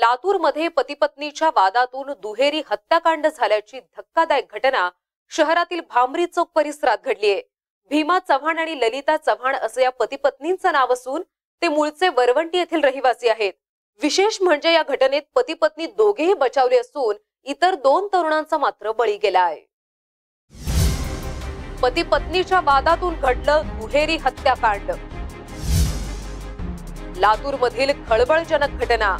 लातूरमध्ये पतीपत्नीच्या वादातून दुहेरी हत्याकांड झाल्याची धक्कादायक घटना शहरातील भांबरी चौक परिसरात घडलीये. भीमा चव्हाण आणि ललिता चव्हाण असं या पतीपत्नींचं नाव असून ते मूळचे वरवंटी येथील रहिवासी आहेत. विशेष म्हणजे या घटनेत पती पत्नी दोघेही बचावले असून इतर दोन तरुणांचा मात्र बळी गेला आहे पती पत्नीच्या वादातून घडलं दुहेरी हत्याकांड. लातूरमधील खळबळजनक घटना.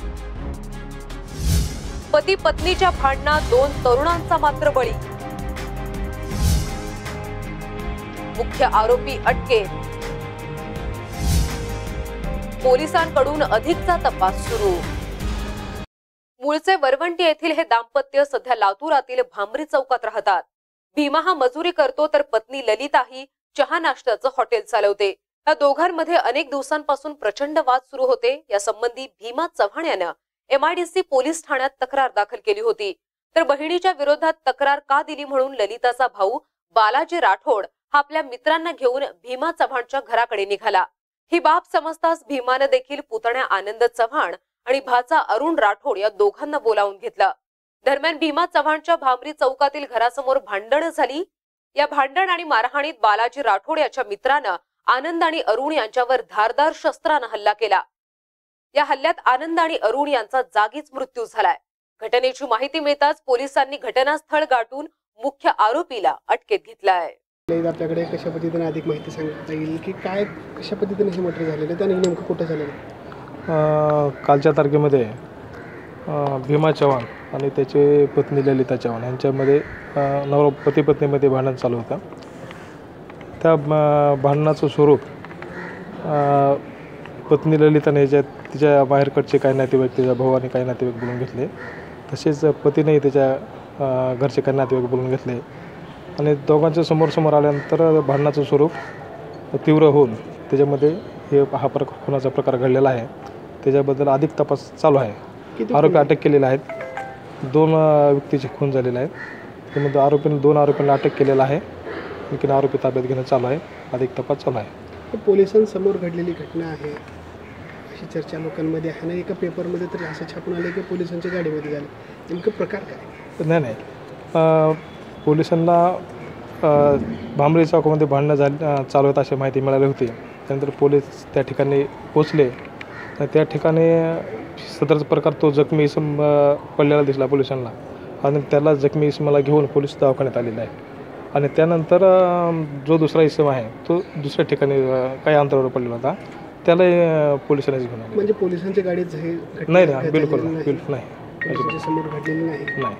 पती पत्नीच्या भांडणात दोन तरुणांचा मात्र बळी. मुख्य आरोपी अटकेत पोलिसांकडून अधिकचा तपास सुरू. मूळचे वरवंटी येथील हे दाम्पत्य सध्या लातूरातील भांबरी चौकात राहतात. भीमा हा मजुरी करतो तर पत्नी ललिता ही चहा नाश्त्याचं हॉटेल चालवते. या दोघांमध्ये अनेक दिवसांपासून प्रचंड वाद सुरू होते. या संबंधी भीमा चव्हाण यानं एमआयडीसी पोलीस ठाण्यात तक्रार दाखल केली होती. तर बहिणीच्या विरोधात तक्रार का दिली म्हणून ललिताचा भाऊ बालाजी राठोड हा आपल्या मित्रांना घेऊन भीमा चव्हाणच्या घराकडे निघाला. ही बाब समजताच भीमानं देखील पुतण्या आनंद चव्हाण आणि भाचा अरुण राठोड या दोघांना बोलावून घेतलं. दरम्यान भीमा चव्हाणच्या भामरी चौकातील घरासमोर भांडण झाली. या भांडण आणि मारहाणीत बालाजी राठोड याच्या मित्रानं आनंद आणि अरुण यांच्यावर धारदार शस्त्रानं हल्ला केला. या हल्ल्यात आनंद आणि अरुण यांचा जागीच मृत्यू झालाय. घटनेची माहिती मिळताच पोलिसांनी घटनास्थळ गाठून मुख्य आरोपीला अटकेत घेतलाय. प्लीज आपल्याकडे कशा पद्धतीने अधिक माहिती सांगता येईल की काय कशा पद्धतीने हे मटर झालेलं आहे? त्याने नेमकं कुठं झालेलं आहे? कालच्या तारखेमध्ये भीमा चव्हाण आणि त्याची पत्नी ललिता चव्हाण यांच्यामध्ये नवरा पती पत्नीमध्ये भांडण चालू होतं. त्या ब- भांडणाचं स्वरूप पत्नी ललिताने याच्यात तिच्या बाहेरकडचे काही नातेवाईक तिच्या आणि काही नातेवाईक बोलून घेतले तसेच पतीनेही त्याच्या घरचे काही नातेवाईक बोलून घेतले. आणि दोघांच्या समोर समोर आल्यानंतर भांडणाचं स्वरूप तीव्र होऊन त्याच्यामध्ये हे हा प्रकार खुनाचा प्रकार घडलेला आहे. त्याच्याबद्दल अधिक तपास चालू आहे. आरोपी? अटक केलेले आहेत. दोन व्यक्तीचे खून झालेले आहेत. त्यामध्ये आरोपीने दोन आरोपींना अटक केलेलं आहे. आणखीन आरोपी ताब्यात घेणं चालू आहे. अधिक तपास चालू आहे. पोलिसांसमोर घडलेली घटना आहे. अशी चर्चा लोकांमध्ये आहे ना एका पेपरमध्ये तरी असं छापून आलं की पोलिसांच्या गाडीमध्ये झालं. नेमकं प्रकार काय? नाही नाही. पोलिसांना अ, चौकामध्ये भांडणं झाली चालवत चालू आहेत अशी माहिती मिळाली होती. त्यानंतर पोलीस त्या ठिकाणी पोचले त्या ठिकाणी सदरचा प्रकार तो जखमी इसम पडलेला दिसला पोलिसांना. आणि त्याला जखमी इसमाला घेऊन पोलीस दवाखान्यात आलेला आहे आणि त्यानंतर जो दुसरा इसम आहे तो दुसऱ्या ठिकाणी काही अंतरावर पडलेला होता. त्याला पोलिसांनीच घेऊन आले म्हणजे पोलिसांच्या गाडीत हे घटना नाही बिलकुल नाही. बिलकुल नाही. पोलिसांच्या समोर घडलेली नाही. नाही.